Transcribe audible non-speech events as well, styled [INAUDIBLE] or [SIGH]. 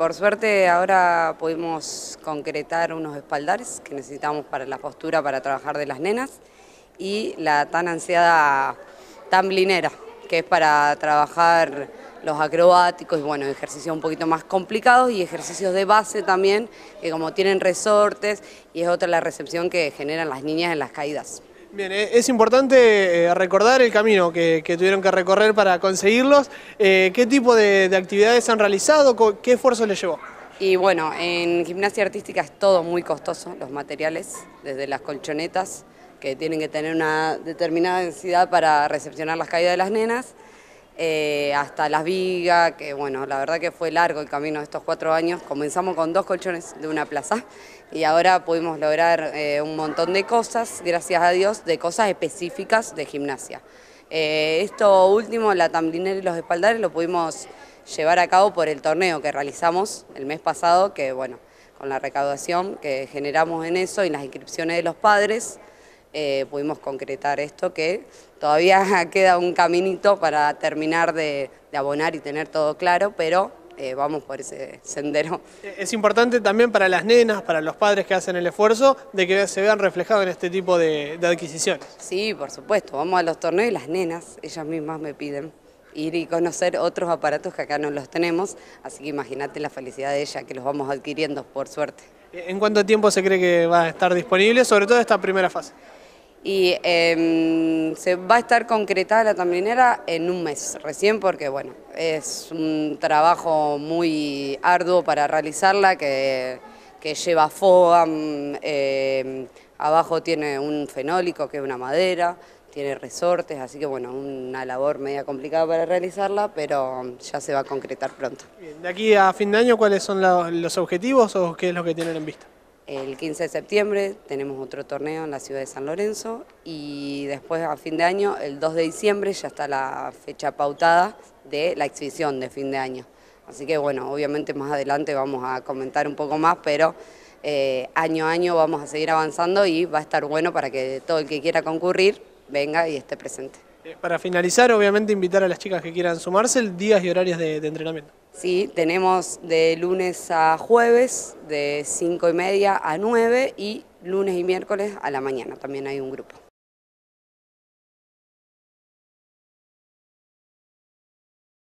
Por suerte ahora pudimos concretar unos espaldares que necesitamos para la postura para trabajar de las nenas y la tan ansiada tamblinera, que es para trabajar los acrobáticos y bueno, ejercicios un poquito más complicados y ejercicios de base también, que como tienen resortes y es otra la recepción que generan las niñas en las caídas. Bien, eh, es importante eh, recordar el camino que, tuvieron que recorrer para conseguirlos. Eh, ¿Qué tipo de, actividades han realizado? ¿Qué esfuerzo les llevó? Y bueno, en gimnasia artística es todo muy costoso, los materiales, desde las colchonetas, que tienen que tener una determinada densidad para recepcionar las caídas de las nenas, eh, hasta las vigas, que bueno, la verdad que fue largo el camino de estos cuatro años. Comenzamos con dos colchones de una plaza y ahora pudimos lograr eh, un montón de cosas, gracias a Dios, de cosas específicas de gimnasia. Eh, esto último, la tamblinera y los espaldares, lo pudimos llevar a cabo por el torneo que realizamos el mes pasado, que bueno, con la recaudación que generamos en eso y las inscripciones de los padres, eh, pudimos concretar esto que todavía [LAUGHS] queda un caminito para terminar de, abonar y tener todo claro, pero eh, vamos por ese sendero. Es importante también para las nenas, para los padres que hacen el esfuerzo, de que se vean reflejados en este tipo de, de adquisiciones. Sí, por supuesto, vamos a los torneos y las nenas, ellas mismas me piden ir y conocer otros aparatos que acá no los tenemos, así que imagínate la felicidad de ella que los vamos adquiriendo, por suerte. ¿En cuánto tiempo se cree que va a estar disponible, sobre todo esta primera fase? Y em, se va a estar concretada la tamblinera en un mes recién porque bueno, es un trabajo muy arduo para realizarla que, lleva FOAM, em, abajo tiene un fenólico que es una madera, tiene resortes, así que bueno, una labor media complicada para realizarla, pero ya se va a concretar pronto. de aquí a fin de año, ¿cuáles son los objetivos o qué es lo que tienen en vista? El 15 de septiembre tenemos otro torneo en la ciudad de San Lorenzo y después a fin de año, el 2 de diciembre, ya está la fecha pautada de la exhibición de fin de año. Así que bueno, obviamente más adelante vamos a comentar un poco más, pero eh, año a año vamos a seguir avanzando y va a estar bueno para que todo el que quiera concurrir venga y esté presente. Eh, para finalizar, obviamente invitar a las chicas que quieran sumarse, días y horarios de, entrenamiento. Sí, tenemos de lunes a jueves, de 5 y media a 9 y lunes y miércoles a la mañana, también hay un grupo.